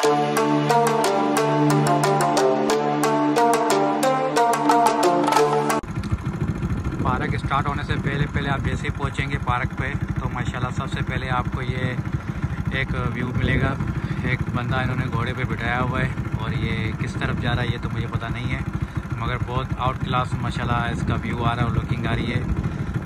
Park start होने से पहले पहले आप जैसे ही पहुँचेंगे पार्क पे तो माशाल्लाह सबसे पहले आपको ये एक व्यू मिलेगा। एक बंदा इन्होंने घोड़े पे बिठाया हुआ है, और ये किस तरफ़ जा रहा है ये तो मुझे पता नहीं है, मगर बहुत आउट क्लास माशाल्लाह इसका व्यू आ रहा है और लुकिंग आ रही है।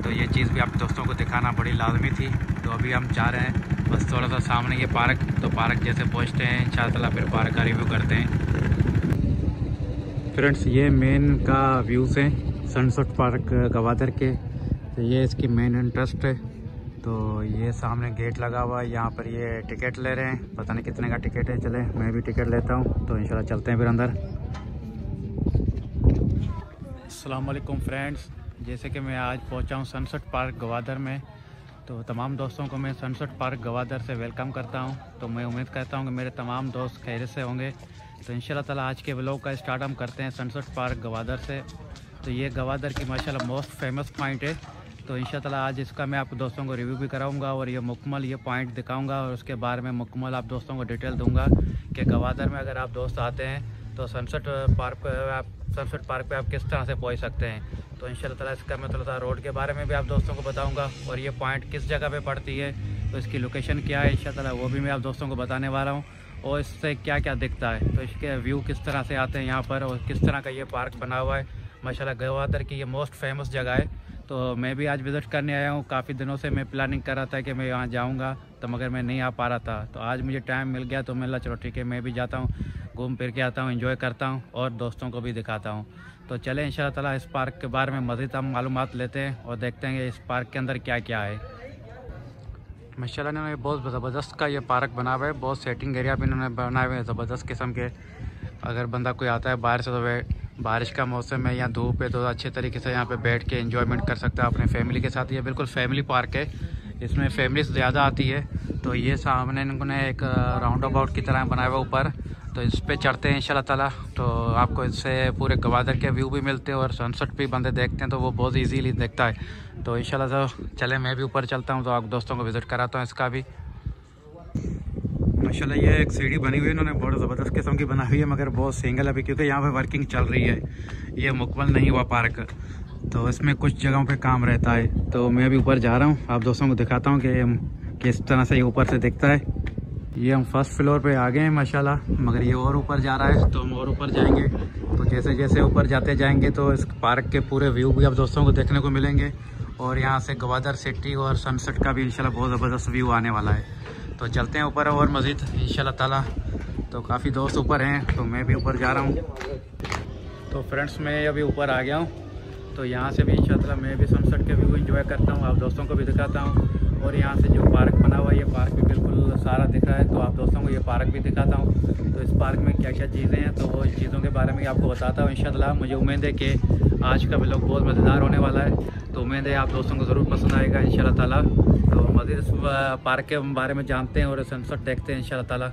तो ये चीज़ भी आप दोस्तों को दिखाना बड़ी लाजमी थी। तो अभी हम जा रहे हैं बस थोड़ा सा सामने ये पार्क तो पार्क जैसे पहुँचते हैं इन फिर पार्क का रिव्यू करते हैं। फ्रेंड्स ये मेन का व्यूज़ है सनसेट पार्क गवादर के। तो ये इसकी मेन इंटरेस्ट है। तो ये सामने गेट लगा हुआ है, यहाँ पर ये टिकट ले रहे हैं। पता नहीं कितने का टिकट है, चले, मैं भी टिकट लेता हूँ। तो इंशाल्लाह चलते हैं फिर अंदर। असलकुम फ्रेंड्स जैसे कि मैं आज पहुँचा हूँ सनसेट पार्क गवादर में। तो तमाम दोस्तों को मैं सनसेट पार्क गवादर से वेलकम करता हूँ। तो मैं उम्मीद करता हूँ कि मेरे तमाम दोस्त खैर से होंगे। तो इन ताला आज के ब्लॉग का स्टार्ट हम करते हैं सनसेट पार्क गवादर से। तो ये गवादर की माशाल्लाह मोस्ट फ़ेमस पॉइंट है। तो इन आज इसका मैं आप दोस्तों को रिव्यू भी कराऊँगा और ये मुकमल ये पॉइंट दिखाऊँगा और उसके बारे में मुकमल आप दोस्तों को डिटेल दूँगा कि गवादर में अगर आप दोस्त आते हैं तो सनसेट पार्क पर आप, सनसेट पार्क पे आप किस तरह से पहुँच सकते हैं? तो इन ताला इसका मैं थोड़ा सा रोड के बारे में भी आप दोस्तों को बताऊँगा और ये पॉइंट किस जगह पर पड़ती है तो इसकी लोकेशन क्या है इन शाला वो भी मैं आप दोस्तों को बताने वाला हूँ। और इससे क्या क्या दिखता है तो इसके व्यू किस तरह से आते हैं यहाँ पर और किस तरह का ये पार्क बना हुआ है। माशाल्लाह गवादर की ये मोस्ट फ़ेमस जगह है। तो मैं भी आज विज़िट करने आया हूँ, काफ़ी दिनों से मैं प्लानिंग कर रहा था कि मैं यहाँ जाऊँगा तो मगर मैं नहीं आ पा रहा था। तो आज मुझे टाइम मिल गया तो मैं चलो ठीक है, मैं भी जाता हूँ। घूम फिर के आता हूँ इन्जॉय करता हूँ और दोस्तों को भी दिखाता हूँ। तो चले इन ताला इस पार्क के बारे में मज़ीद हम मालूम लेते हैं और देखते हैं कि इस पार्क के अंदर क्या क्या है। माशा इन्होंने बहुत ज़बरदस्त का ये पार्क बना हुआ है, बहुत सेटिंग एरिया भी इन्होंने बनाए हुए हैं, ज़बरदस्त किस्म के। अगर बंदा कोई आता है बाहर से तो वह बारिश का मौसम है या धूप है तो अच्छे तरीके से यहाँ पे बैठ के एंजॉयमेंट कर सकते हैं अपने फैमिली के साथ। ये बिल्कुल फैमिली पार्क है, इसमें फैमिली ज़्यादा आती है। तो ये सामने इन्होंने एक राउंड अबाउट की तरह बनाया हुआ ऊपर। तो इस पर चढ़ते हैं इन ताला। तो आपको इससे पूरे गवादर के व्यू भी मिलते हैं और सनसेट भी बंदे देखते हैं तो वो बहुत ईजीली देखता है। तो इन तो चले, मैं भी ऊपर चलता हूँ तो आप दोस्तों को विज़िट कराता हूँ इसका भी। माशाल्लाह, ये एक सीढ़ी बनी हुई है, इन्होंने बहुत ज़बरदस्त किस्म की बनाई हुई है, मगर बहुत सिंगल अभी क्योंकि यहाँ पे वर्किंग चल रही है। ये मुकमल नहीं हुआ पार्क तो इसमें कुछ जगहों पे काम रहता है। तो मैं अभी ऊपर जा रहा हूँ, आप दोस्तों को दिखाता हूँ कि किस तरह से ये ऊपर से दिखता है। ये हम फ़र्स्ट फ्लोर पे आ गए हैं, माशाल्लाह। मगर ये और ऊपर जा रहा है तो हम और ऊपर जाएँगे। तो जैसे जैसे ऊपर जाते जाएँगे तो इस पार्क के पूरे व्यू भी आप दोस्तों को देखने को मिलेंगे। और यहाँ से गवादर सिटी और सनसेट का भी इंशाल्लाह बहुत ज़बरदस्त व्यू आने वाला है। तो चलते हैं ऊपर और मज़ीद इन ताला। तो काफ़ी दोस्त ऊपर हैं तो मैं भी ऊपर जा रहा हूँ। तो फ्रेंड्स मैं अभी ऊपर आ गया हूँ। तो यहाँ से भी इन मैं भी सनसेट के व्यू इंजॉय करता हूँ। आप दोस्तों को भी दिखाता हूँ। और यहाँ से जो पार्क बना हुआ है, ये पार्क भी बिल्कुल सारा दिख रहा है। तो आप दोस्तों को ये पार्क भी दिखाता हूँ। तो इस पार्क में क्या क्या चीज़ें हैं तो वो चीज़ों के बारे में आपको बताता हूँ इन मुझे उम्मीद है कि आज का भी बहुत मज़ेदार होने वाला है। तो उम्मीद है आप दोस्तों को ज़रूर पसंद आएगा इन ताला। तो मज़ीद इस पार्क के बारे में जानते हैं और सनसेट देखते हैं इन ताला।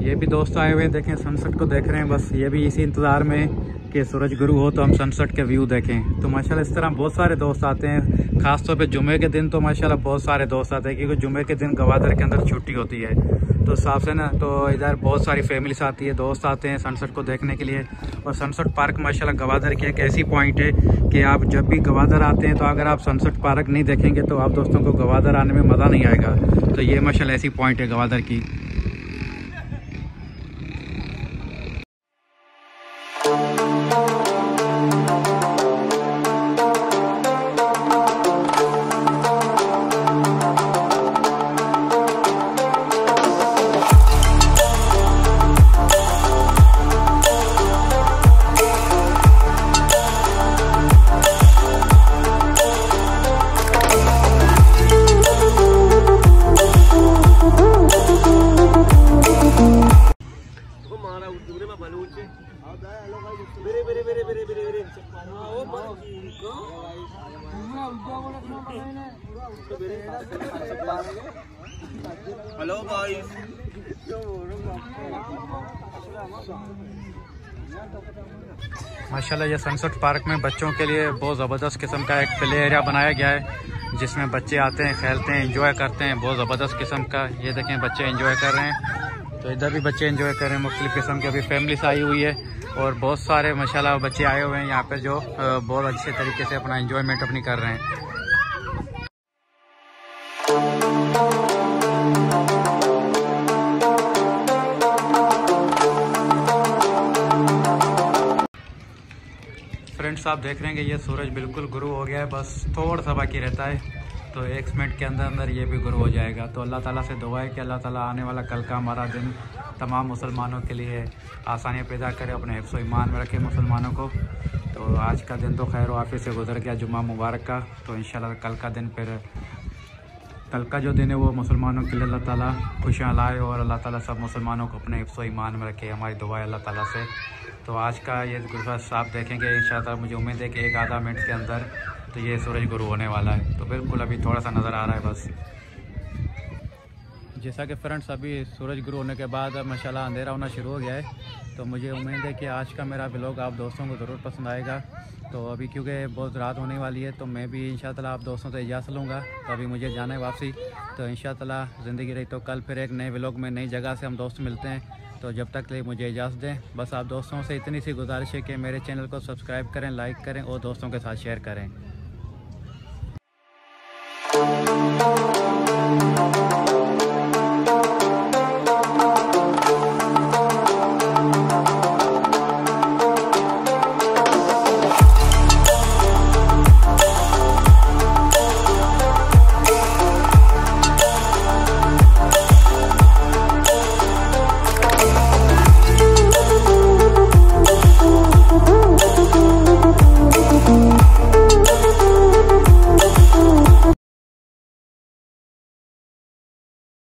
ये भी दोस्त आए हुए हैं देखें सनसेट को देख रहे हैं बस। ये भी इसी इंतज़ार में कि सूरज गुरु हो तो हम सनसेट के व्यू देखें। तो माशाल्लाह इस तरह बहुत सारे दोस्त आते हैं। ख़ास तौर पे जुमे के दिन तो माशाल्लाह बहुत सारे दोस्त आते हैं, क्योंकि जुमे के दिन गवादर के अंदर छुट्टी होती है। तो हिसाब से ना तो इधर बहुत सारी फैमिलीस आती है, दोस्त आते हैं सनसेट को देखने के लिए। और सनसेट पार्क माशाल्लाह गवादर की एक ऐसी पॉइंट है कि आप जब भी गवादर आते हैं तो अगर आप सनसेट पार्क नहीं देखेंगे तो आप दोस्तों को गवादर आने में मज़ा नहीं आएगा। तो ये माशा ऐसी पॉइंट है गवादर की। हेलो गाइस माशाल्लाह ये सनसेट पार्क में बच्चों के लिए बहुत ज़बरदस्त किस्म का एक प्ले एरिया बनाया गया है जिसमें बच्चे आते हैं खेलते हैं एंजॉय करते हैं बहुत ज़बरदस्त किस्म का। ये देखें बच्चे एंजॉय कर रहे हैं। तो इधर भी बच्चे एंजॉय कर रहे हैं, मुख्तलिफ़ किस्म की। अभी फैमिलीस आई हुई है और बहुत सारे, माशाल्लाह, बच्चे आए हुए हैं यहाँ पर जो बहुत अच्छे तरीके से अपना इंजॉयमेंट अपनी कर रहे हैं। फ्रेंड्स आप देख रहे हैं कि ये सूरज बिल्कुल गुरु हो गया है, बस थोड़ा सा बाकी रहता है। तो एक मिनट के अंदर अंदर ये भी गुरु हो जाएगा। तो अल्लाह ताला से दुआ है कि अल्लाह ताला आने वाला कल का हमारा दिन तमाम मुसलमानों के लिए आसानियाँ पैदा करे, अपने हिफ्स ईमान में रखे मुसलमानों को। तो आज का दिन तो खैर वाफी से गुजर गया, जुम्मा मुबारक का। तो इन कल का दिन फिर, कल का जो दिन है वो मुसलमानों के लिए अल्लाह ताला खुशियाँ लाए और अल्लाह ताला सब मुसलमानों को अपने हिफ्स ईमान में रखे। हमारी दुआ अल्लाह ताला से। तो आज का ये गुरुफा साहब देखेंगे इन मुझे उम्मीद है कि एक आधा मिनट के अंदर तो ये सूरज गुरु होने वाला है। तो बिल्कुल अभी थोड़ा सा नज़र आ रहा है बस। जैसा कि फ्रेंड्स, अभी सूरज गुरु होने के बाद माशाल्लाह अंधेरा होना शुरू हो गया है। तो मुझे उम्मीद है कि आज का मेरा ब्लॉग आप दोस्तों को ज़रूर पसंद आएगा। तो अभी क्योंकि बहुत रात होने वाली है तो मैं भी इन आप दोस्तों से इजाज़त लूँगा। तो अभी मुझे जाना है वापसी। तो इन ज़िंदगी रही तो कल फिर एक नए ब्लॉग में नई जगह से हम दोस्त मिलते हैं। तो जब तक ले मुझे इजाज़त दें। बस आप दोस्तों से इतनी सी गुजारिश है कि मेरे चैनल को सब्सक्राइब करें, लाइक करें और दोस्तों के साथ शेयर करें।